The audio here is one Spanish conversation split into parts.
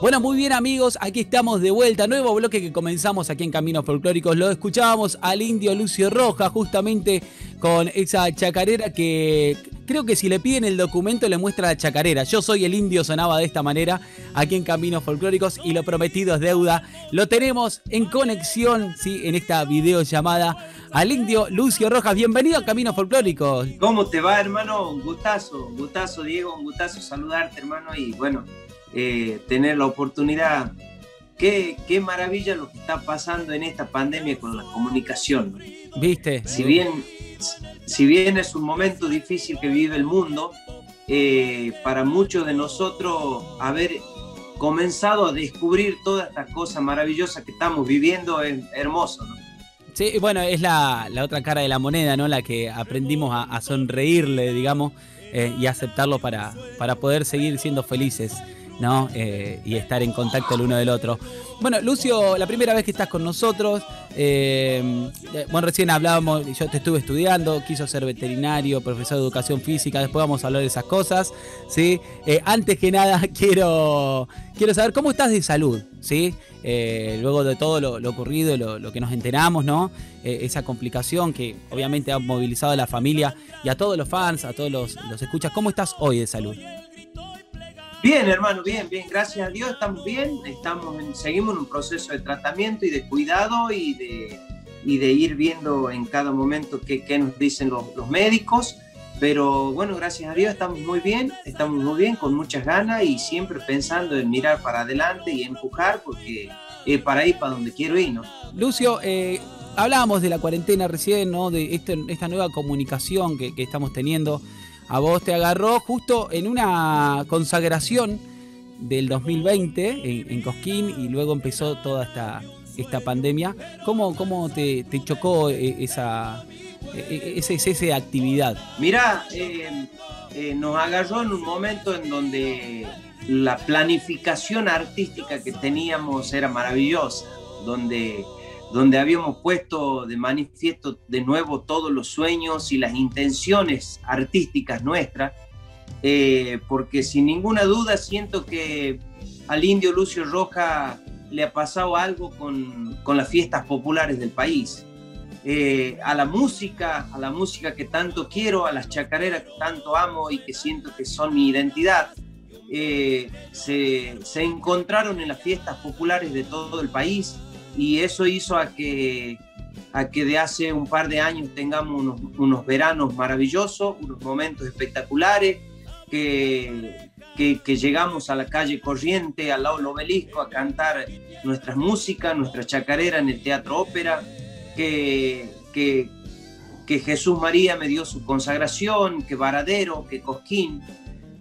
Bueno, muy bien amigos, aquí estamos de vuelta, nuevo bloque que comenzamos aquí en Caminos Folclóricos. Lo escuchábamos al indio Lucio Roja justamente con esa chacarera que creo que si le piden el documento le muestra la chacarera. Yo soy el indio, sonaba de esta manera aquí en Caminos Folclóricos y lo prometido es deuda. Lo tenemos en conexión, ¿sí? en esta videollamada al indio Lucio Rojas. Bienvenido a Caminos Folclóricos. ¿Cómo te va, hermano? Un gustazo, un gustazo, Diego, un gustazo saludarte, hermano. Y bueno, eh, tener la oportunidad. Qué, qué, maravilla lo que está pasando en esta pandemia con la comunicación. ¿Viste? Si bien, si bien es un momento difícil que vive el mundo, eh, para muchos de nosotros haber comenzado a descubrir toda esta cosa maravillosa que estamos viviendo es hermoso. ¿no? Sí, bueno, es la, la, otra cara de la moneda, ¿no? La que aprendimos a, a sonreírle, digamos, eh, y aceptarlo para, para poder seguir siendo felices. ¿No? Eh, y estar en contacto el uno del otro. Bueno, Lucio, la primera vez que estás con nosotros, eh, bueno, recién hablábamos, yo te estuve estudiando, quiso ser veterinario, profesor de educación física, después vamos a hablar de esas cosas, ¿sí? Eh, antes que nada, quiero, quiero saber cómo estás de salud, ¿sí? luego de todo lo, ocurrido, lo, lo, que nos enteramos, ¿no? esa complicación que obviamente ha movilizado a la familia y a todos los fans, a todos los, los escuchas, ¿cómo estás hoy de salud? Bien, hermano, bien, bien, gracias a Dios estamos bien, estamos seguimos en un proceso de tratamiento y de cuidado y de, ir viendo en cada momento qué, qué nos dicen los, médicos, pero bueno, gracias a Dios estamos muy bien, estamos muy bien, con muchas ganas y siempre pensando en mirar para adelante y empujar porque es para ir para donde quiero ir, ¿no? Lucio, eh, hablábamos de la cuarentena recién, ¿no? De este, esta nueva comunicación que estamos teniendo a vos te agarró justo en una consagración del 2020 en, en Cosquín y luego empezó toda esta, esta pandemia. ¿Cómo, cómo te, chocó esa, ese cese de actividad? Mira, eh, eh, nos agarró en un momento en donde la planificación artística que teníamos era maravillosa, donde donde habíamos puesto de manifiesto de nuevo todos los sueños y las intenciones artísticas nuestras, eh, porque sin ninguna duda siento que al indio Lucio Roja le ha pasado algo con, con las fiestas populares del país. Eh, a la música, a la música que tanto quiero, a las chacareras que tanto amo y que siento que son mi identidad, eh, se, se encontraron en las fiestas populares de todo el país y eso hizo a que, a que de hace un par de años tengamos unos, unos veranos maravillosos, unos momentos espectaculares, que, que, llegamos a la calle Corriente, al lado del obelisco, a cantar nuestras músicas, nuestra chacarera en el Teatro Ópera, que, que, que Jesús María me dio su consagración, que Varadero, que Cosquín,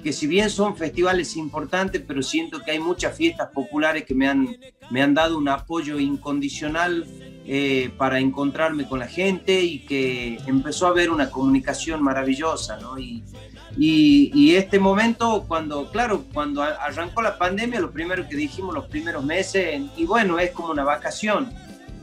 que si bien son festivales importantes, pero siento que hay muchas fiestas populares que me han, me han dado un apoyo incondicional eh, para encontrarme con la gente y que empezó a haber una comunicación maravillosa, ¿no? Y, y, y, este momento, cuando, claro, cuando arrancó la pandemia, lo primero que dijimos los primeros meses, y bueno, es como una vacación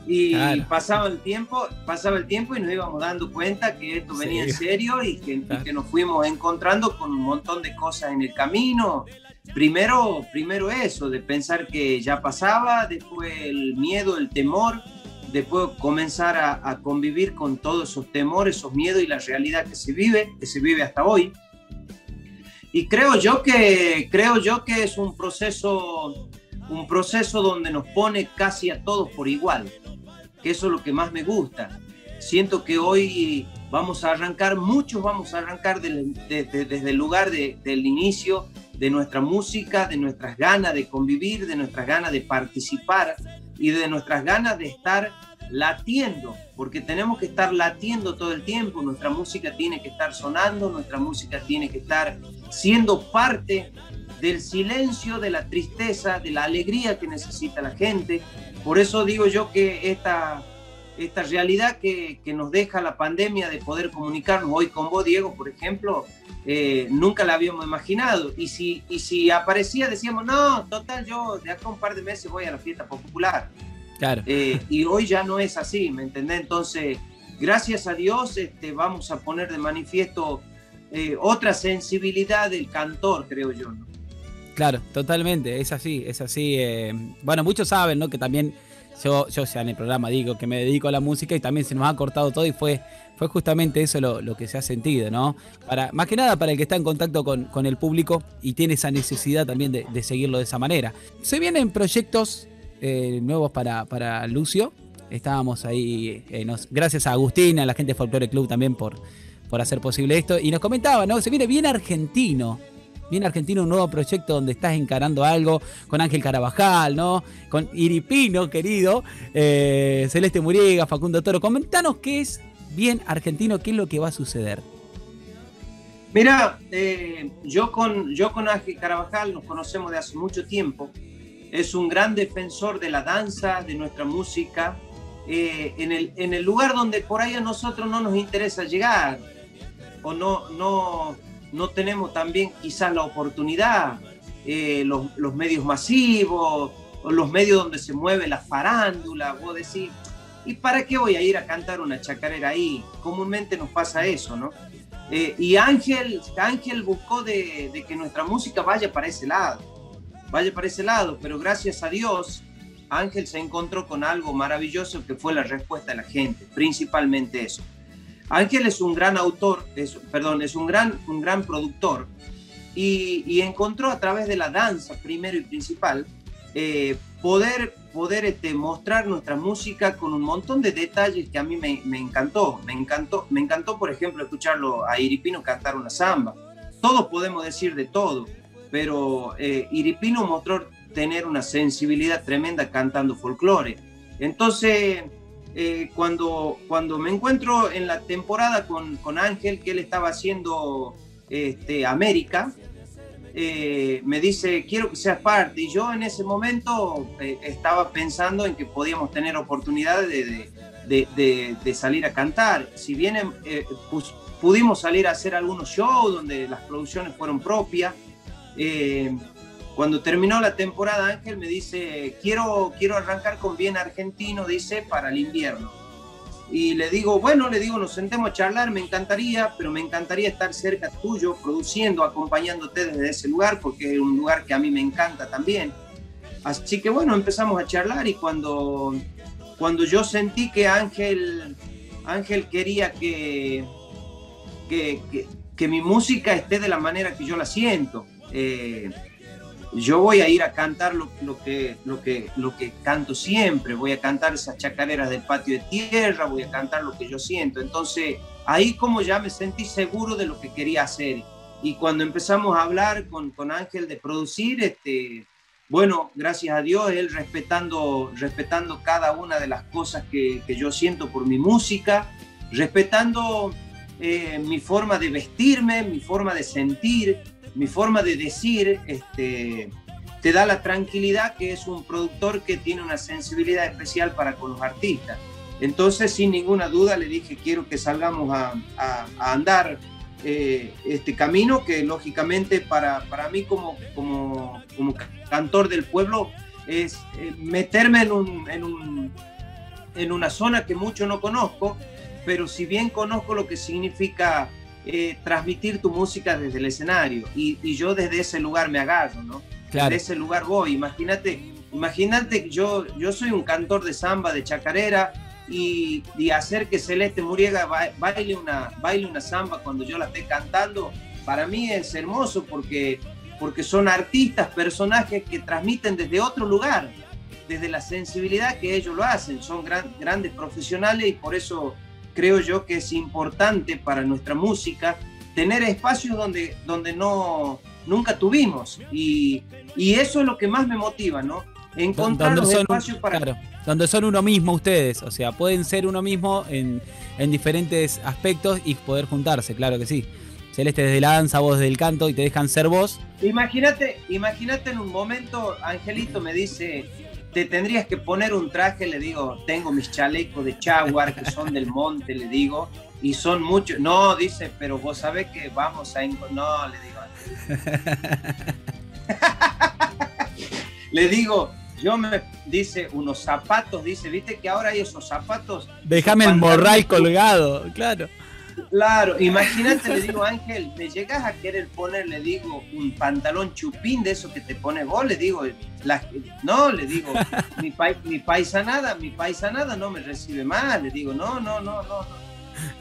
y claro. pasaba el tiempo, pasaba el tiempo y nos íbamos dando cuenta que esto venía sí. en serio y que, claro. y que, nos fuimos encontrando con un montón de cosas en el camino. Primero, primero eso, de pensar que ya pasaba, después el miedo, el temor, después comenzar a, a convivir con todos esos temores, esos miedos y la realidad que se vive, que se vive hasta hoy. Y creo yo que, creo yo que es un proceso, un proceso donde nos pone casi a todos por igual que eso es lo que más me gusta. Siento que hoy vamos a arrancar, muchos vamos a arrancar de, de, de, desde el lugar del inicio de nuestra música, de nuestras ganas de convivir, de nuestras ganas de participar y de nuestras ganas de estar latiendo, porque tenemos que estar latiendo todo el tiempo, nuestra música tiene que estar sonando, nuestra música tiene que estar siendo parte del silencio, de la tristeza, de la alegría que necesita la gente, por eso digo yo que esta, esta realidad que, que, nos deja la pandemia de poder comunicarnos hoy con vos, Diego, por ejemplo, eh, nunca la habíamos imaginado. Y si, y si aparecía, decíamos, no, total, yo de acá un par de meses voy a la fiesta popular. Claro. Eh, y hoy ya no es así, ¿me entendés? Entonces, gracias a Dios, este, vamos a poner de manifiesto eh, otra sensibilidad del cantor, creo yo. ¿no? Claro, totalmente, es así, es así. Eh, bueno, muchos saben, ¿no? Que también yo, yo sea en el programa digo que me dedico a la música y también se nos ha cortado todo y fue, fue justamente eso lo, que se ha sentido, ¿no? Para, más que nada para el que está en contacto con, el público y tiene esa necesidad también de, seguirlo de esa manera. Se vienen proyectos eh, nuevos para, para Lucio. Estábamos ahí, eh, gracias a Agustín, a la gente de Folklore Club también por, por hacer posible esto. Y nos comentaba, ¿no? Se viene bien argentino bien argentino, un nuevo proyecto donde estás encarando algo con Ángel Carabajal, ¿no? Con Iripino, querido, eh, Celeste Muriega, Facundo Toro. Comentanos qué es bien argentino, qué es lo que va a suceder. Mira, eh, yo, con, yo con Ángel Carabajal nos conocemos de hace mucho tiempo. Es un gran defensor de la danza, de nuestra música, eh, en, el, en el lugar donde por ahí a nosotros no nos interesa llegar o no, no, no tenemos también quizás la oportunidad, eh, los, medios masivos, los medios donde se mueve la farándula, vos decís, ¿y para qué voy a ir a cantar una chacarera ahí? Comúnmente nos pasa eso, ¿no? Eh, y Ángel, Ángel buscó de, de, que nuestra música vaya para ese lado, vaya para ese lado, pero gracias a Dios, Ángel se encontró con algo maravilloso que fue la respuesta de la gente, principalmente eso. Ángel es un gran autor, perdón, es un gran, un gran productor y, encontró a través de la danza, primero y principal, eh, poder, poder este, mostrar nuestra música con un montón de detalles que a mí me, encantó. Me encantó, me encantó, por ejemplo, escucharlo a Iripino cantar una samba. Todos podemos decir de todo, pero eh, Iripino mostró tener una sensibilidad tremenda cantando folclore. Entonces, eh, cuando, cuando me encuentro en la temporada con, con Ángel, que él estaba haciendo este, América, eh, me dice, quiero que seas parte. Y yo en ese momento eh, estaba pensando en que podíamos tener oportunidades de, de, de, salir a cantar. Si bien pudimos salir a hacer algunos shows donde las producciones fueron propias, cuando terminó la temporada, Ángel me dice, quiero, quiero arrancar con bien argentino, dice, para el invierno. Y le digo, bueno, le digo, nos sentemos a charlar, me encantaría, pero me encantaría estar cerca tuyo, produciendo, acompañándote desde ese lugar, porque es un lugar que a mí me encanta también. Así que bueno, empezamos a charlar y cuando, cuando yo sentí que Ángel, Ángel quería que, que, que, mi música esté de la manera que yo la siento, eh, yo voy a ir a cantar lo, que, lo, que, lo que canto siempre, voy a cantar esas chacareras del patio de tierra, voy a cantar lo que yo siento. Entonces, ahí como ya me sentí seguro de lo que quería hacer. Y cuando empezamos a hablar con, con Ángel de producir, este, bueno, gracias a Dios, él respetando, respetando cada una de las cosas que, que yo siento por mi música, respetando eh, mi forma de vestirme, mi forma de sentir, mi forma de decir este, te da la tranquilidad que es un productor que tiene una sensibilidad especial para con los artistas. Entonces, sin ninguna duda, le dije, quiero que salgamos a, andar eh, este camino, que lógicamente para, para mí como, como, como, cantor del pueblo es eh, meterme en, un, en, un, en una zona que mucho no conozco, pero si bien conozco lo que significa eh, transmitir tu música desde el escenario. Y, yo desde ese lugar me agarro, ¿no? Claro. Desde ese lugar voy. Imagínate, imagínate yo, yo soy un cantor de samba, de chacarera, y, hacer que Celeste Muriega baile una, baile una samba cuando yo la esté cantando, para mí es hermoso porque, porque son artistas, personajes que transmiten desde otro lugar, desde la sensibilidad que ellos lo hacen. Son grandes profesionales y por eso creo yo que es importante para nuestra música tener espacios donde, donde no, nunca tuvimos. Y, eso es lo que más me motiva, ¿no? Encontrar los espacios para... donde son uno mismo ustedes, o sea, pueden ser uno mismo en, diferentes aspectos y poder juntarse, claro que sí. Celeste desde la danza, vos desde el canto y te dejan ser vos. Imagínate, imagínate en un momento, Angelito me dice, te tendrías que poner un traje, le digo, tengo mis chalecos de chaguar que son del monte, le digo, y son muchos. No, dice, pero vos sabés que vamos a... No, le digo. le digo, yo me dice unos zapatos, dice, viste que ahora hay esos zapatos. Déjame el morral colgado, claro. Claro, imagínate, le digo, Ángel, ¿me llegas a querer poner, le digo, un pantalón chupín de eso que te pones vos? Le digo, no, le digo, mi, mi paisanada, mi paisanada no me recibe más, le digo, no, no, no, no. No,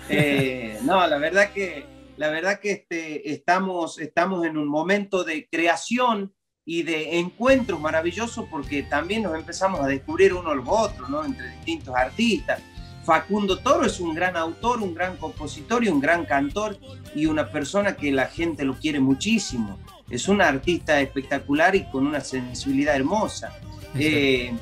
eh, no la verdad que, la verdad que este, estamos, estamos en un momento de creación y de encuentros maravillosos porque también nos empezamos a descubrir uno a los otros, ¿no? Entre distintos artistas. Facundo Toro es un gran autor, un gran compositor y un gran cantor y una persona que la gente lo quiere muchísimo. Es un artista espectacular y con una sensibilidad hermosa. Eh,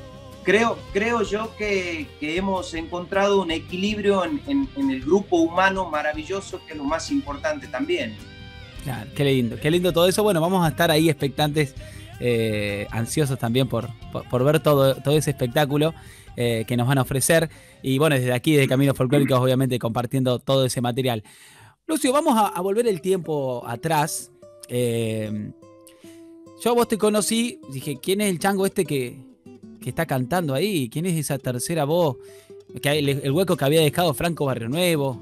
creo, creo yo que, hemos encontrado un equilibrio en, el grupo humano maravilloso, que es lo más importante también. Qué lindo, qué lindo todo eso. Bueno, vamos a estar ahí expectantes, eh, ansiosos también por, por, ver todo, todo ese espectáculo. Eh, que nos van a ofrecer. Y bueno, desde aquí, de Caminos Folclóricos, obviamente compartiendo todo ese material. Lucio, vamos a, volver el tiempo atrás. Eh, yo a vos te conocí, dije, ¿quién es el chango este que, está cantando ahí? ¿Quién es esa tercera voz? Que el, hueco que había dejado Franco Barrio Nuevo,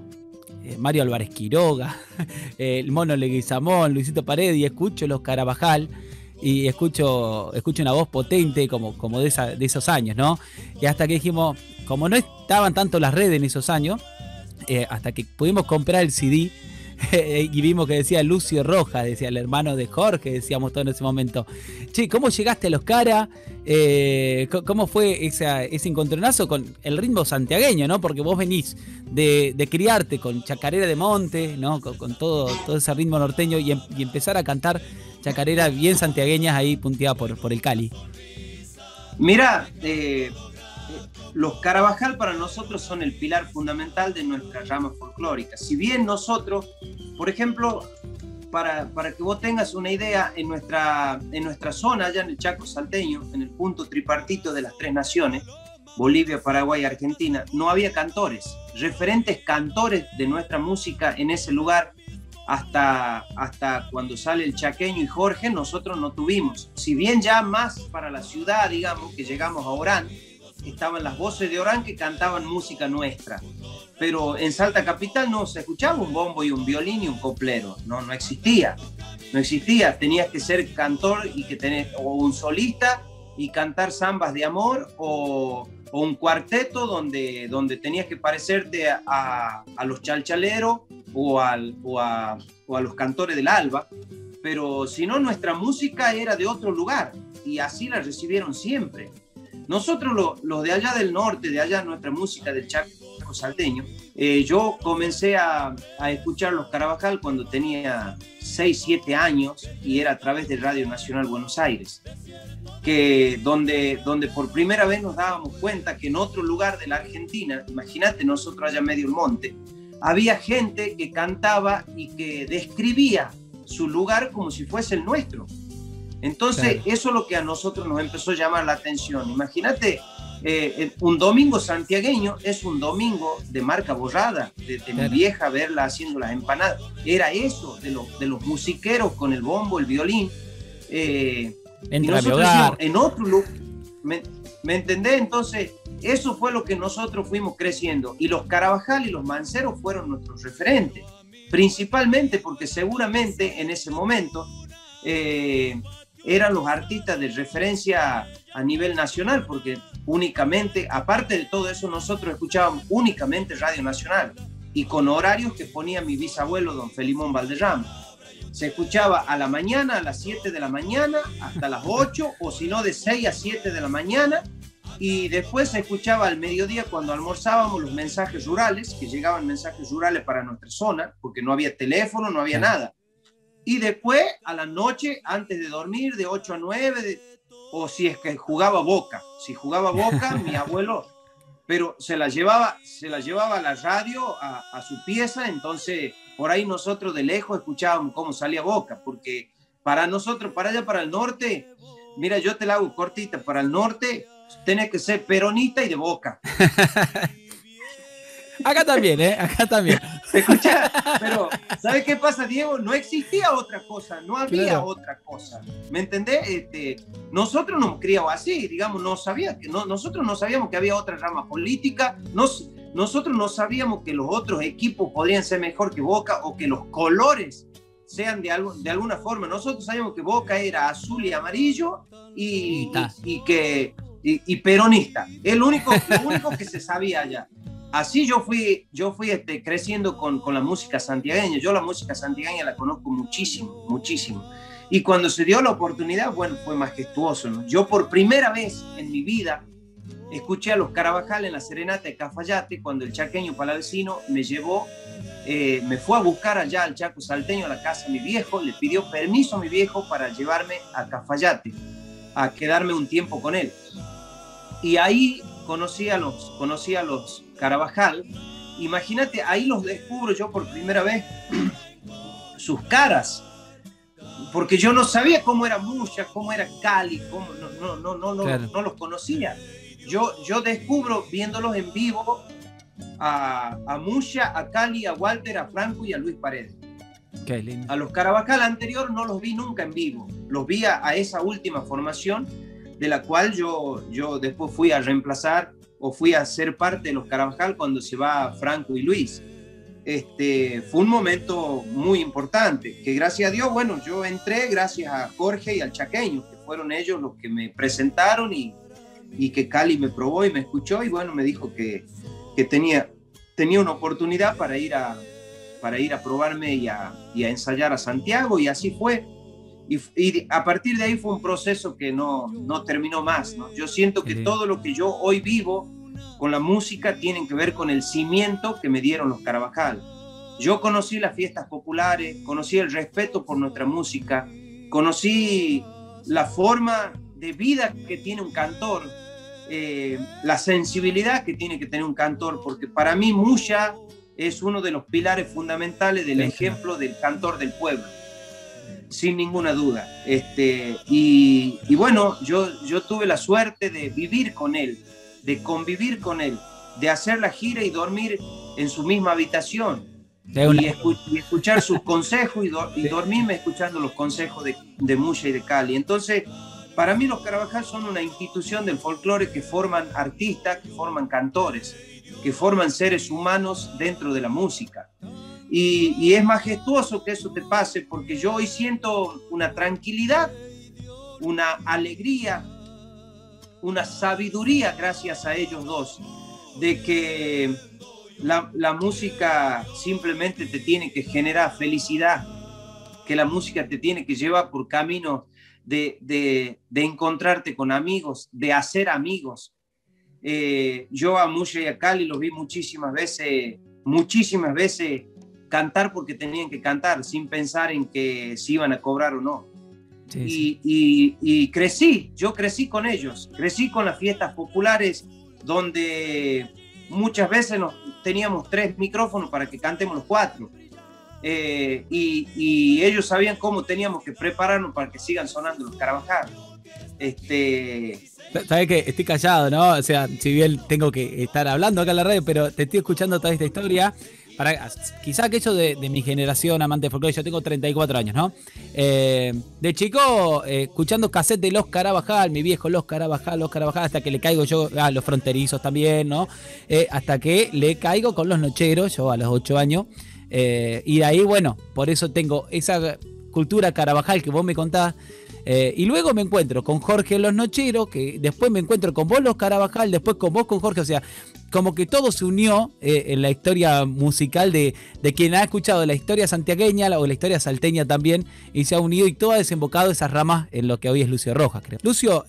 eh, Mario Álvarez Quiroga, el Mono Leguizamón, Luisito Paredes, escucho los Carabajal y escucho, escucho una voz potente como, como de, esa, de esos años, ¿no? Y hasta que dijimos, como no estaban tanto las redes en esos años, eh, hasta que pudimos comprar el CD y vimos que decía Lucio Rojas, decía el hermano de Jorge, decíamos todo en ese momento. Che, ¿cómo llegaste a los Cara? Eh, ¿Cómo fue ese encontronazo con el ritmo santiagueño, no? Porque vos venís de, criarte con Chacarera de Monte, ¿no? Con, todo, todo ese ritmo norteño y, em, y empezar a cantar chacarera bien santiagueñas ahí punteada por, por el Cali. Mira, eh, los Carabajal para nosotros son el pilar fundamental de nuestra rama folclórica. Si bien nosotros, por ejemplo, para, para, que vos tengas una idea, en nuestra, en nuestra zona, allá en el Chaco Salteño, en el punto tripartito de las tres naciones, Bolivia, Paraguay y Argentina, no había cantores, referentes cantores de nuestra música en ese lugar hasta, hasta cuando sale el Chaqueño y Jorge, nosotros no tuvimos. Si bien ya más para la ciudad, digamos, que llegamos a Orán, estaban las voces de Orán que cantaban música nuestra. Pero en Salta Capital no se escuchaba un bombo y un violín y un coplero, no, no existía. No existía, tenías que ser cantor y que tener, o un solista y cantar zambas de amor o, un cuarteto donde, donde tenías que parecerte a, a los chalchaleros o, al, o, a, o, a, los cantores del alba, pero si no, nuestra música era de otro lugar y así la recibieron siempre. Nosotros, los de allá del norte, de allá nuestra música del Chaco salteño, eh, yo comencé a, a, escuchar los Carabajal cuando tenía 6, 7 años y era a través de Radio Nacional Buenos Aires, que donde, donde por primera vez nos dábamos cuenta que en otro lugar de la Argentina, imagínate nosotros allá medio el monte, había gente que cantaba y que describía su lugar como si fuese el nuestro. Entonces, eso es lo que a nosotros nos empezó a llamar la atención. Imagínate, eh, un domingo santiagueño es un domingo de marca borrada, de, mi vieja verla haciendo las empanadas. Era eso, de, de los musiqueros con el bombo, el violín. Eh, en otro lugar, ¿me, ¿me entendés? Entonces, eso fue lo que nosotros fuimos creciendo y los Carabajal y los Manceros fueron nuestros referentes, principalmente porque seguramente en ese momento eh, eran los artistas de referencia a nivel nacional, porque únicamente, aparte de todo eso, nosotros escuchábamos únicamente Radio Nacional y con horarios que ponía mi bisabuelo, don Felimón Valderrama. Se escuchaba a la mañana, a las 7 de la mañana, hasta las 8, o si no, de 6 a 7 de la mañana, y después se escuchaba al mediodía cuando almorzábamos los mensajes rurales, que llegaban mensajes rurales para nuestra zona, porque no había teléfono, no había nada. Y después, a la noche, antes de dormir, de 8 a 9, o si es que jugaba Boca. Si jugaba Boca, mi abuelo, pero se la llevaba, se la llevaba a la radio, a, a su pieza, entonces por ahí nosotros de lejos escuchábamos cómo salía Boca, porque para nosotros, para allá, para el norte, mira, yo te la hago cortita, para el norte tiene que ser peronista y de boca. Acá también, ¿eh? Acá también. ¿Se escucha? Pero, ¿sabes qué pasa, Diego? No existía otra cosa, no había otra cosa. ¿Me entendés? Este, nosotros nos criamos así, digamos, no sabía, no, nosotros no sabíamos que había otra rama política, nos, nosotros no sabíamos que los otros equipos podrían ser mejor que Boca o que los colores sean de, algo, de alguna forma. Nosotros sabíamos que Boca era azul y amarillo y, y, que y, peronista. El único, lo único que se sabía allá. Así yo fui, yo fui este, creciendo con, con, la música santiagueña. Yo la música santiagueña la conozco muchísimo, muchísimo. Y cuando se dio la oportunidad, bueno, fue majestuoso. Yo por primera vez en mi vida escuché a los Carabajal en la serenata de Cafayate cuando el chaqueño palavecino me llevó, eh, me fue a buscar allá al Chaco Salteño a la casa de mi viejo, le pidió permiso a mi viejo para llevarme a Cafayate, a quedarme un tiempo con él. Y ahí conocí a los, conocí a los Carabajal. Imagínate, ahí los descubro yo por primera vez, sus caras, porque yo no sabía cómo era Mucha, cómo era Cali, cómo, no, no, no, no, no los conocía yo, yo descubro viéndolos en vivo a, a Musha, a Cali, a Walter, a Franco y a Luis Paredes. A los Carabajal anterior no los vi nunca en vivo, los vi a, esa última formación de la cual yo, yo después fui a reemplazar o fui a ser parte de los Carabajal cuando se va Franco y Luis. Este, fue un momento muy importante, que gracias a Dios, bueno, yo entré gracias a Jorge y al Chaqueño, que fueron ellos los que me presentaron y, y que Cali me probó y me escuchó y bueno, me dijo que, que tenía, tenía una oportunidad para ir a, para ir a probarme y a, y a ensayar a Santiago y así fue. Y, y, a partir de ahí fue un proceso que no, no terminó más. ¿no? Yo siento que todo lo que yo hoy vivo con la música tiene que ver con el cimiento que me dieron los Carabajal. Yo conocí las fiestas populares, conocí el respeto por nuestra música, conocí la forma de vida que tiene un cantor, eh, la sensibilidad que tiene que tener un cantor, porque para mí Musha es uno de los pilares fundamentales del ejemplo del cantor del pueblo, sin ninguna duda. Este, y, bueno, yo, yo tuve la suerte de vivir con él, de convivir con él, de hacer la gira y dormir en su misma habitación. Y, escuchar sus consejos y, dormirme escuchando los consejos de, de Musha y de Cali. Entonces, para mí los Carabajal son una institución del folclore que forman artistas, que forman cantores, que forman seres humanos dentro de la música. Y, es majestuoso que eso te pase porque yo hoy siento una tranquilidad, una alegría, una sabiduría gracias a ellos dos, de que la, la música simplemente te tiene que generar felicidad, que la música te tiene que llevar por caminos de, encontrarte con amigos, de hacer amigos. Eh, yo a Musha y a Cali los vi muchísimas veces, muchísimas veces cantar porque tenían que cantar, sin pensar en que si iban a cobrar o no. y, crecí, yo crecí con ellos, crecí con las fiestas populares donde muchas veces nos, teníamos tres micrófonos para que cantemos los cuatro. Eh, y, ellos sabían cómo teníamos que prepararnos para que sigan sonando los Carabajal. Este... Sabes que estoy callado, ¿no? O sea, si bien tengo que estar hablando acá en la radio, pero te estoy escuchando toda esta historia. Para, quizá aquello de, de mi generación amante de folclore, yo tengo 34 años, ¿no? Eh, de chico, eh, escuchando cassette de Los Carabajal, mi viejo Los Carabajal, Los Carabajal, hasta que le caigo yo a los fronterizos también, ¿no? hasta que le caigo con los nocheros, yo a los 8 años. Eh, y de ahí, bueno, por eso tengo esa cultura carabajal que vos me contás. Eh, y luego me encuentro con Jorge Los Nocheros, que después me encuentro con vos los Carabajal, después con vos con Jorge, o sea, como que todo se unió eh, en la historia musical de, quien ha escuchado la historia santiagueña o la historia salteña también, y se ha unido y todo ha desembocado esas ramas en lo que hoy es Lucio Rojas, creo. Lucio,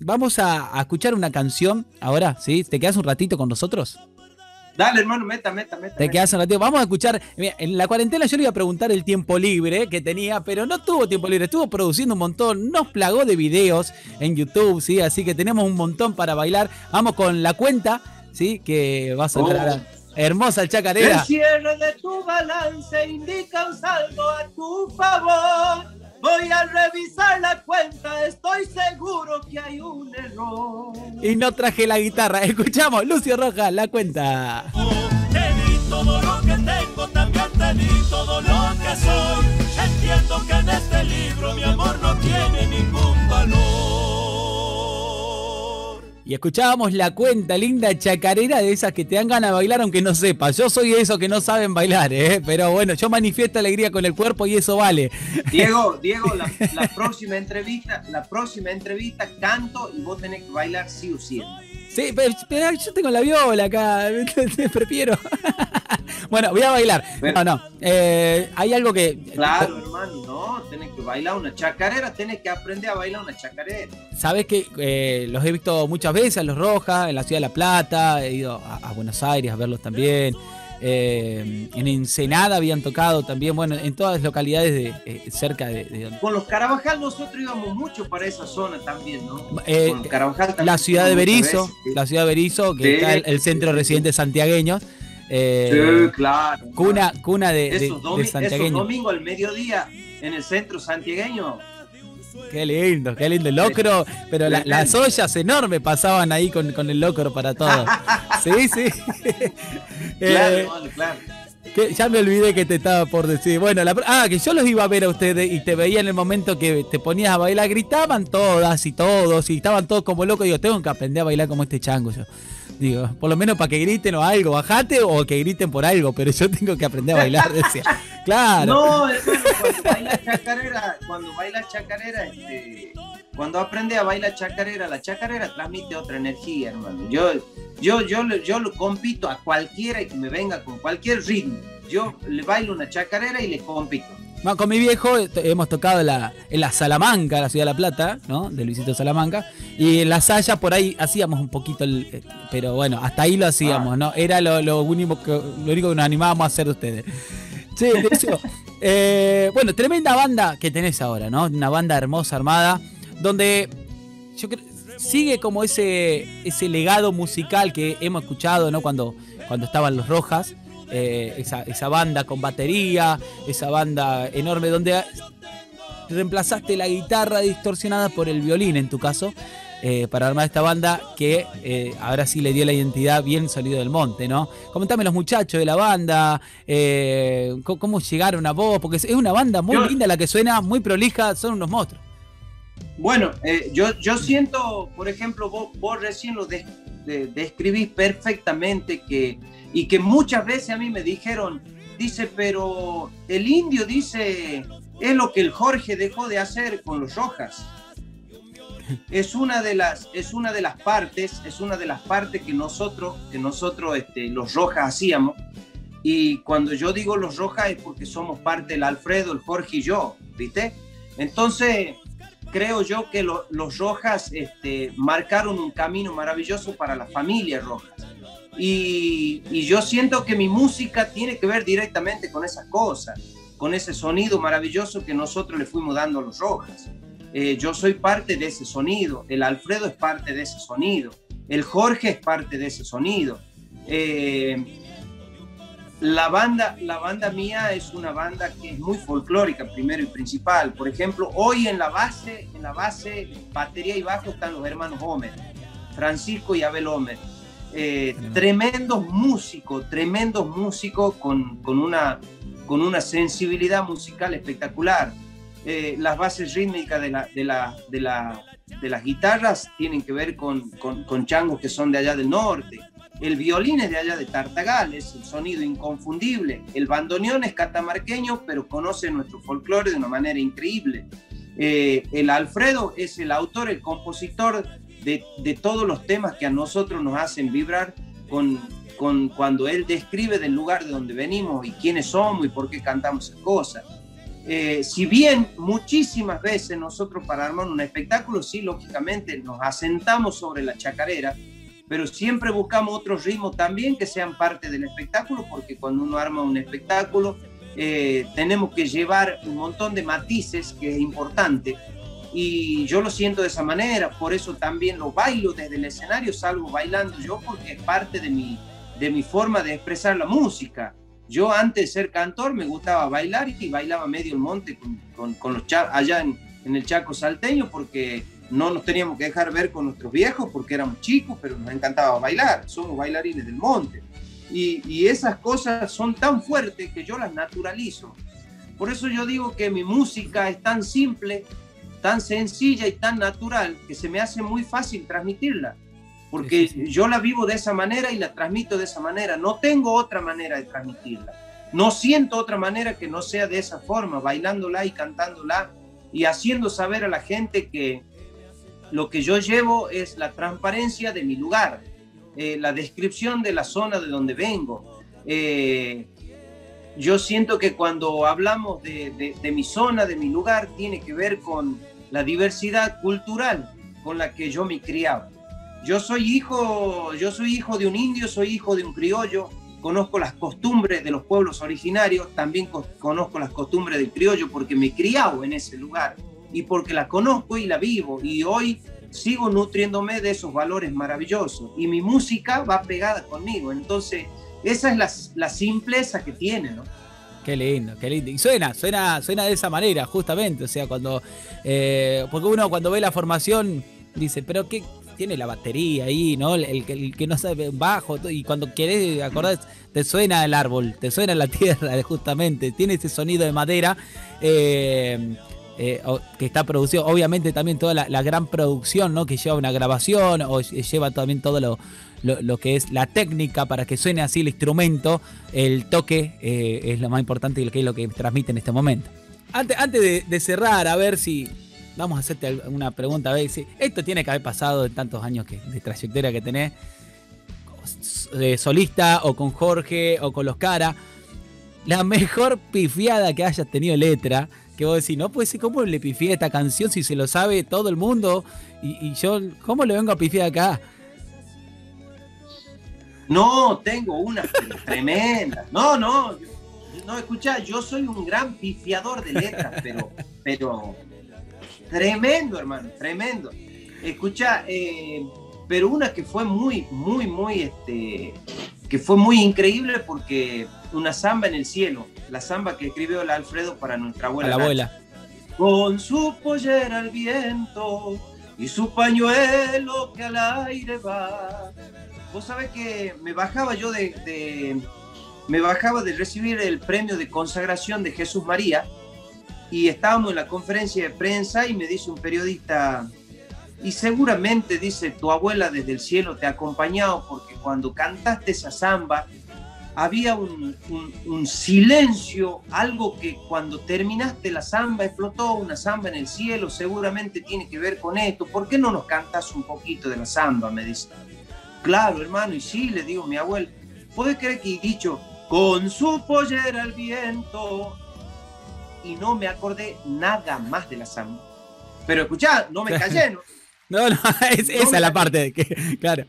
vamos a, a, escuchar una canción ahora, ¿sí? ¿Te quedas un ratito con nosotros? Dale, hermano, meta, meta, meta. Te quedas un ratito. Vamos a escuchar. en la cuarentena yo le iba a preguntar el tiempo libre que tenía, pero no tuvo tiempo libre. Estuvo produciendo un montón. Nos plagó de videos en YouTube, ¿sí? Así que tenemos un montón para bailar. Vamos con la cuenta, ¿sí? Que va a sonar. Oh. Hermosa el chacarera. El cierre de tu balance indica un saldo a tu favor. Voy a revisar la cuenta, estoy seguro que hay un error. Y no traje la guitarra. Escuchamos, Lucio Rojas, la cuenta. Te di todo lo que tengo, también te di todo lo que soy. Entiendo que en este libro mi amor no tiene ningún valor. Y escuchábamos la cuenta linda chacarera de esas que te dan ganas de bailar aunque no sepas. Yo soy de esos que no saben bailar, ¿eh? pero bueno, yo manifiesto alegría con el cuerpo y eso vale. Diego, Diego, la, próxima entrevista, la próxima entrevista canto y vos tenés que bailar sí o sí. Sí, pero, yo tengo la viola acá, prefiero. bueno, voy a bailar. no, no. Eh, hay algo que. Claro, hermano, no. Tenés que bailar una chacarera, tenés que aprender a bailar una chacarera. Sabes que eh, los he visto muchas veces, los Rojas, en la ciudad de La Plata, he ido a Buenos Aires a verlos también. Eh, en Ensenada habían tocado también, bueno, en todas las localidades de, eh, cerca de, donde. Con los Carabajal nosotros íbamos mucho para esa zona también, ¿no? Eh, Con Carabajal también la ciudad de Berizo, la ciudad de Berizo, que está el, centro de residentes santiagueños. sí, claro. Cuna, cuna de, esos, domingo al mediodía en el centro santiagueño Qué lindo, qué lindo. El locro, pero las ollas enormes pasaban ahí con, con el locro para todo. Sí, sí. Claro, eh, claro. ya me olvidé que te estaba por decir. Bueno, ah, que yo los iba a ver a ustedes y te veía en el momento que te ponías a bailar, gritaban todas y todos y estaban todos como locos. Digo, tengo que aprender a bailar como este chango yo. Digo, por lo menos para que griten o algo, bajate o que griten por algo, pero yo tengo que aprender a bailar, decía. Claro. No, cuando baila chacarera, cuando baila chacarera, este, cuando aprende a bailar chacarera, la chacarera transmite otra energía, hermano. Yo, yo, yo, yo lo compito a cualquiera que me venga con cualquier ritmo. Yo le bailo una chacarera y le compito con mi viejo hemos tocado en la, en la Salamanca, la ciudad de La Plata, ¿no? De Luisito Salamanca. Y en la Saya por ahí hacíamos un poquito, el, eh, pero bueno, hasta ahí lo hacíamos, ¿no? Era lo, único, que, lo único que nos animábamos a hacer de ustedes. Sí, eso. Eh, bueno, tremenda banda que tenés ahora, ¿no? Una banda hermosa, armada, donde yo creo, sigue como ese, ese legado musical que hemos escuchado, ¿no? Cuando, cuando estaban los Rojas. Eh, esa, banda con batería, esa banda enorme donde reemplazaste la guitarra distorsionada por el violín en tu caso. Eh, para armar esta banda que eh, ahora sí le dio la identidad bien salido del monte, ¿no? Comentame los muchachos de la banda, cómo llegaron a vos, porque es una banda muy linda la que suena, muy prolija, son unos monstruos. Bueno, yo, yo siento, por ejemplo, vos, recién lo describís perfectamente que y que muchas veces a mí me dijeron, dice, pero el indio dice, es lo que el Jorge dejó de hacer con los Rojas. Es una de las, es una de las partes, es una de las partes que nosotros, que nosotros este, los Rojas hacíamos. Y cuando yo digo los Rojas es porque somos parte del Alfredo, el Jorge y yo, ¿viste? Entonces, creo yo que los Rojas este, marcaron un camino maravilloso para la familia Rojas y, yo siento que mi música tiene que ver directamente con esas cosas, con ese sonido maravilloso que nosotros le fuimos dando a los Rojas. Eh, yo soy parte de ese sonido, el Alfredo es parte de ese sonido, el Jorge es parte de ese sonido. Eh, la banda, la banda mía es una banda que es muy folclórica, primero y principal. Por ejemplo, hoy en la base, en la base, batería y bajo están los hermanos Homer, Francisco y Abel Homer eh, tremendos músicos, tremendos músicos con, una, con una sensibilidad musical espectacular. Eh, las bases rítmicas de, la, de, la, de, la, de, las guitarras tienen que ver con, con, changos que son de allá del norte. El violín es de allá de Tartagal, es el sonido inconfundible. El bandoneón es catamarqueño, pero conoce nuestro folclore de una manera increíble. Eh, el Alfredo es el autor, el compositor de, todos los temas que a nosotros nos hacen vibrar con, con cuando él describe del lugar de donde venimos y quiénes somos y por qué cantamos esas cosas. Eh, si bien muchísimas veces nosotros para armar un espectáculo, sí, lógicamente nos asentamos sobre la chacarera, pero siempre buscamos otros ritmos también que sean parte del espectáculo, porque cuando uno arma un espectáculo eh, tenemos que llevar un montón de matices que es importante y yo lo siento de esa manera, por eso también lo bailo desde el escenario, salgo bailando yo porque es parte de mi, de mi forma de expresar la música. Yo antes de ser cantor me gustaba bailar y bailaba medio el monte con, con, los allá en, el Chaco salteño porque no nos teníamos que dejar ver con nuestros viejos porque éramos chicos, pero nos encantaba bailar, somos bailarines del monte. Y esas cosas son tan fuertes que yo las naturalizo. Por eso yo digo que mi música es tan simple tan sencilla y tan natural que se me hace muy fácil transmitirla. Porque yo la vivo de esa manera y la transmito de esa manera. No tengo otra manera de transmitirla. No siento otra manera que no sea de esa forma, bailándola y cantándola y haciendo saber a la gente que lo que yo llevo es la transparencia de mi lugar, eh, la descripción de la zona de donde vengo. Eh, yo siento que cuando hablamos de, de mi zona, de mi lugar, tiene que ver con la diversidad cultural con la que yo me criaba. Yo soy hijo, yo soy hijo de un indio, soy hijo de un criollo, conozco las costumbres de los pueblos originarios, también conozco las costumbres del criollo porque me he criado en ese lugar y porque la conozco y la vivo y hoy sigo nutriéndome de esos valores maravillosos y mi música va pegada conmigo. Entonces, esa es la, simpleza que tiene, ¿no? Qué lindo, qué lindo. Y suena, suena, suena de esa manera, justamente. O sea, cuando. Eh, porque uno cuando ve la formación dice, pero qué, tiene la batería ahí, ¿no? El, que no sabe bajo, y cuando querés acordás, te suena el árbol, te suena la tierra, justamente, tiene ese sonido de madera. Eh, eh, que está producido, obviamente también toda la, gran producción ¿no? que lleva una grabación o lleva también todo lo, lo, que es la técnica para que suene así el instrumento, el toque eh, es lo más importante y que es lo que transmite en este momento. Antes, antes de cerrar, a ver si, vamos a hacerte una pregunta a ver si esto tiene que haber pasado en tantos años que, de trayectoria que tenés, de solista o con Jorge o con los cara. La mejor pifiada que hayas tenido letra, que vos decís, no puede ser, ¿cómo le pifié esta canción si se lo sabe todo el mundo? Y, yo, ¿cómo le vengo a pifiar acá? No, tengo una tremenda. No, no, no, escucha, yo soy un gran pifiador de letras, pero, pero Tremendo, hermano, tremendo. Escucha, eh, pero una que fue muy, muy, muy, este, que fue muy increíble porque una samba en el cielo, la samba que escribió el Alfredo para nuestra abuela. la abuela. Con su pollera al viento y su pañuelo que al aire va. Vos sabés que me bajaba yo de, de me bajaba de recibir el premio de consagración de Jesús María y estábamos en la conferencia de prensa y me dice un periodista, y seguramente dice, tu abuela desde el cielo te ha acompañado porque cuando cantaste esa samba había un, un, silencio, algo que cuando terminaste la samba explotó una samba en el cielo, seguramente tiene que ver con esto, ¿por qué no nos cantas un poquito de la samba? Me dice. Claro, hermano, y sí, le digo mi abuela, ¿puede creer que he dicho, con su pollera al viento, y no me acordé nada más de la samba. Pero escuchá, no me callé. No, no, no esa es la parte de que, claro.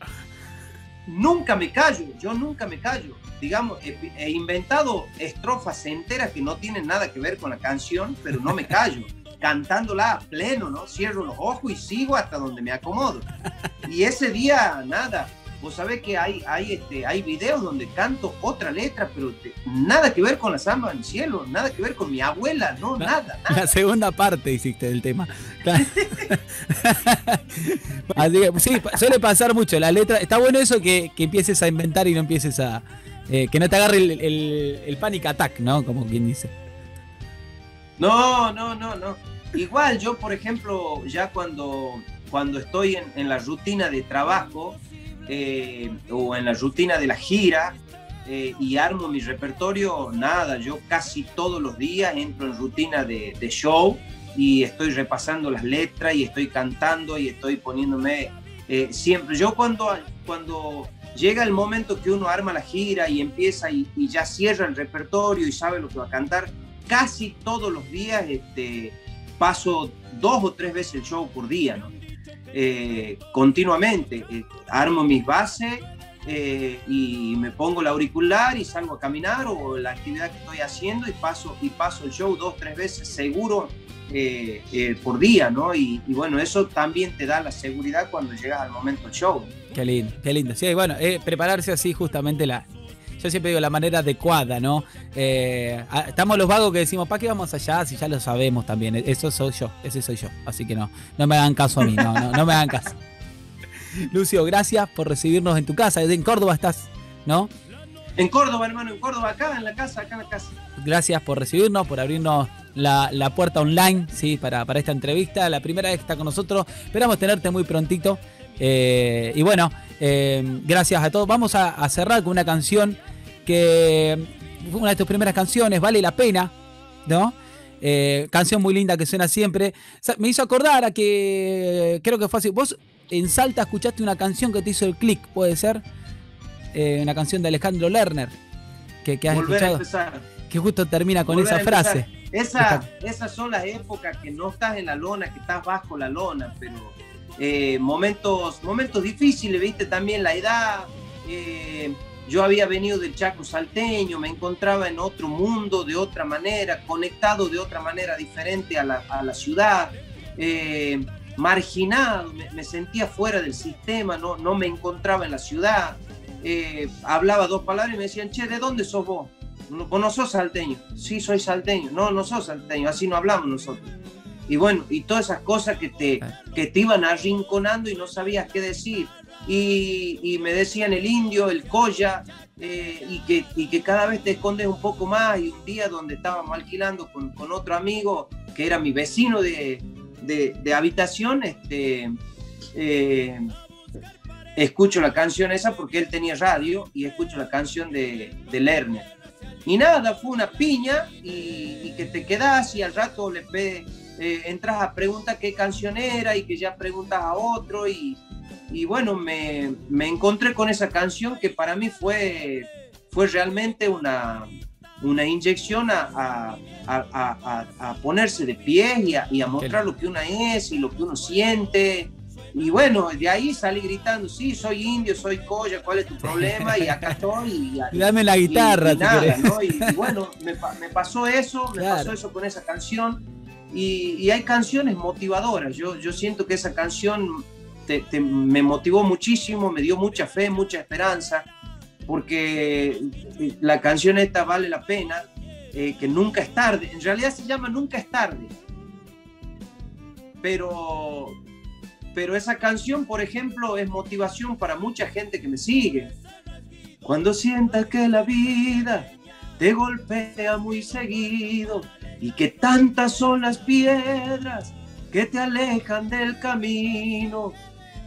Nunca me callo, yo nunca me callo. Digamos, he, inventado estrofas enteras que no tienen nada que ver con la canción, pero no me callo. Cantándola a pleno, ¿no? Cierro los ojos y sigo hasta donde me acomodo. Y ese día, nada, Vos sabés que hay, hay, este, hay videos donde canto otra letra, pero nada que ver con la samba del cielo, nada que ver con mi abuela, no, nada, La segunda parte hiciste del tema. sí, suele pasar mucho. La letra, está bueno eso que, empieces a inventar y no empieces a. Eh, que no te agarre el, el, panic attack, ¿no? Como quien dice. No, no, no, no. Igual yo, por ejemplo, ya cuando, cuando estoy en, en la rutina de trabajo, eh, o en la rutina de la gira eh, y armo mi repertorio, nada, yo casi todos los días entro en rutina de, show y estoy repasando las letras y estoy cantando y estoy poniéndome eh, siempre. Yo cuando, cuando llega el momento que uno arma la gira y empieza y, ya cierra el repertorio y sabe lo que va a cantar, casi todos los días este, paso dos o tres veces el show por día, ¿no? Eh, continuamente. Eh, armo mis bases eh, y me pongo el auricular y salgo a caminar o la actividad que estoy haciendo y paso, y paso el show dos, tres veces seguro por día, ¿no? Y, bueno, eso también te da la seguridad cuando llegas al momento show. Qué lindo, qué lindo. Sí, bueno, prepararse así justamente la, yo siempre digo la manera adecuada, ¿no? Eh, estamos los vagos que decimos, ¿para qué vamos allá? Si ya lo sabemos también. Eso soy yo, ese soy yo. Así que no, no me hagan caso a mí, no, no, me hagan caso. Lucio, gracias por recibirnos en tu casa. En Córdoba estás, ¿no? En Córdoba, hermano, en Córdoba, acá en la casa, acá en la casa. Gracias por recibirnos, por abrirnos la, puerta online, sí, para, para esta entrevista. La primera vez que está con nosotros. Esperamos tenerte muy prontito Eh, y bueno, eh, gracias a todos. Vamos a, cerrar con una canción que fue una de tus primeras canciones, vale la pena, ¿no? Eh, canción muy linda que suena siempre. me hizo acordar a que creo que fue así. Vos en Salta escuchaste una canción que te hizo el click, ¿puede ser? una canción de Alejandro Lerner que, has escuchado. Que justo termina con esa frase. Esa, esas son las épocas que no estás en la lona, que estás bajo la lona, pero eh, momentos, momentos difíciles, viste también la edad. Eh, yo había venido del Chaco salteño, me encontraba en otro mundo de otra manera, conectado de otra manera diferente a la, ciudad, eh, marginado, me, sentía fuera del sistema, no, no me encontraba en la ciudad. hablaba dos palabras y me decían, che, ¿de dónde sos vos? vos no sos salteño. Sí, soy salteño. No, no sos salteño, así no hablamos nosotros. Y bueno, y todas esas cosas que te, que te iban arrinconando y no sabías qué decir. Y, me decían el indio, el colla, eh, y, que, y que cada vez te escondes un poco más. Y un día donde estábamos alquilando con, con otro amigo, que era mi vecino de, de, habitación, este, eh, escucho la canción esa porque él tenía radio y escucho la canción de, de Lerner y nada, fue una piña y, que te quedas y al rato le eh, entras a preguntar qué canción era y que ya preguntas a otro y, bueno, me, encontré con esa canción que para mí fue, fue realmente una, una inyección a, ponerse de pie y, y a, mostrar lo que uno es y lo que uno siente y bueno, de ahí salí gritando, sí, soy indio, soy colla, ¿cuál es tu problema? Y acá estoy. Y, Dame la guitarra. Y, nada, ¿no? y, bueno, me, pasó eso, me pasó eso con esa canción. Y, hay canciones motivadoras. Yo, yo siento que esa canción me motivó muchísimo, me dio mucha fe, mucha esperanza, porque la canción esta vale la pena, eh, que nunca es tarde. En realidad se llama Nunca es tarde. Pero pero esa canción, por ejemplo, es motivación para mucha gente que me sigue. Cuando sientas que la vida te golpea muy seguido y que tantas son las piedras que te alejan del camino.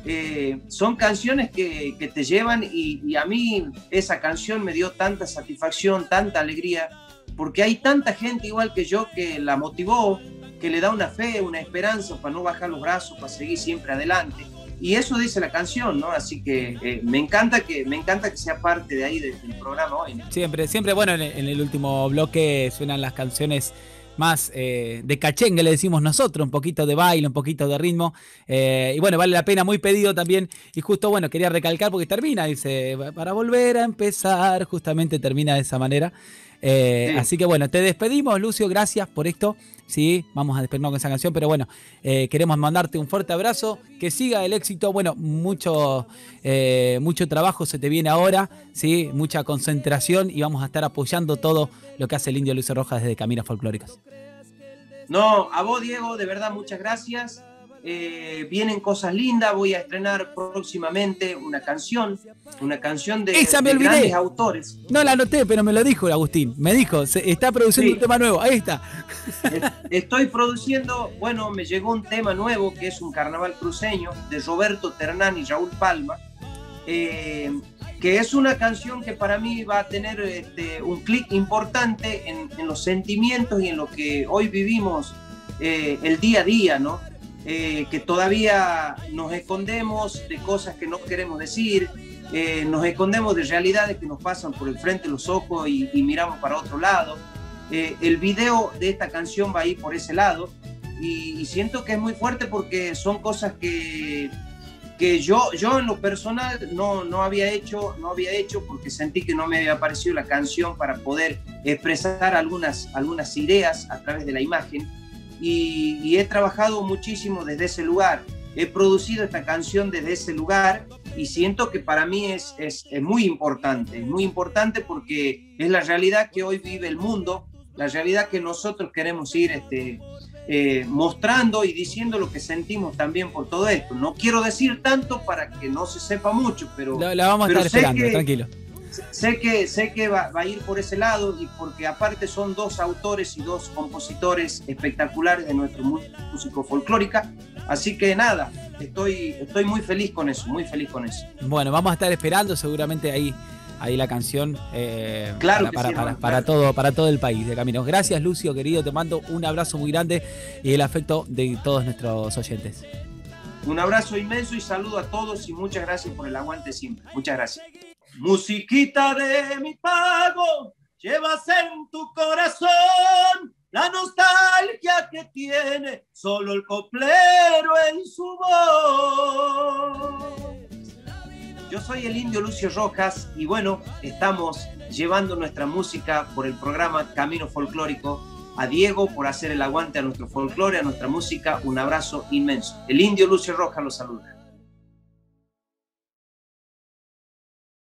Eh, son canciones que, te llevan y, y, a mí esa canción me dio tanta satisfacción, tanta alegría, porque hay tanta gente igual que yo que la motivó, que le da una fe, una esperanza para no bajar los brazos, para seguir siempre adelante. Y eso dice la canción, ¿no? Así que eh, me encanta que me encanta que sea parte de ahí del, programa hoy. Siempre, siempre, bueno, en el, último bloque suenan las canciones más eh, de cachengue, le decimos nosotros, un poquito de baile, un poquito de ritmo. Eh, y bueno, vale la pena, muy pedido también. Y justo, bueno, quería recalcar porque termina, dice, para volver a empezar, justamente termina de esa manera. Eh, así que bueno, te despedimos, Lucio, gracias por esto. Sí, vamos a despedirnos con esa canción, pero bueno, eh, queremos mandarte un fuerte abrazo, que siga el éxito. Bueno, mucho, eh, mucho trabajo se te viene ahora, sí, mucha concentración y vamos a estar apoyando todo lo que hace el Indio Lucio Rojas desde Caminos Folclóricas. No, a vos, Diego, de verdad, muchas gracias. Eh, vienen cosas lindas, voy a estrenar próximamente una canción, una canción de, grandes autores. No la anoté, pero me lo dijo Agustín, me dijo, se está produciendo un tema nuevo, ahí está. Estoy produciendo, bueno, me llegó un tema nuevo que es un carnaval cruceño de Roberto Ternán y Raúl Palma, eh, que es una canción que para mí va a tener este, un clic importante en, los sentimientos y en lo que hoy vivimos eh, el día a día, ¿no? Eh, que todavía nos escondemos de cosas que no queremos decir, eh, nos escondemos de realidades que nos pasan por el frente los ojos y, miramos para otro lado. Eh, el video de esta canción va a ir por ese lado y, siento que es muy fuerte porque son cosas que, que yo, yo en lo personal no, no, había hecho, no había hecho porque sentí que no me había parecido la canción para poder expresar algunas, algunas ideas a través de la imagen y, he trabajado muchísimo desde ese lugar. He producido esta canción desde ese lugar y siento que para mí es, es, muy importante, es muy importante porque es la realidad que hoy vive el mundo, la realidad que nosotros queremos ir este, eh, mostrando y diciendo lo que sentimos también por todo esto. No quiero decir tanto para que no se sepa mucho, pero... La, vamos a estar esperando, tranquilo sé que, sé que va, a ir por ese lado y porque aparte son dos autores y dos compositores espectaculares de nuestro músico folclórica. Así que nada, estoy, estoy muy feliz con eso, muy feliz con eso. Bueno, vamos a estar esperando seguramente ahí, ahí la canción eh, Claro para, sí, para- todo, para todo el país de Camino. Gracias, Lucio, querido. Te mando un abrazo muy grande y el afecto de todos nuestros oyentes. Un abrazo inmenso y saludo a todos y muchas gracias por el aguante siempre. Muchas gracias. Musiquita de mi pago, llevas en tu corazón la nostalgia que tiene solo el coplero en su voz. Yo soy el indio Lucio Rojas y bueno, estamos llevando nuestra música por el programa Camino Folclórico. A Diego por hacer el aguante a nuestro folclore, a nuestra música, un abrazo inmenso. El indio Lucio Rojas los saluda.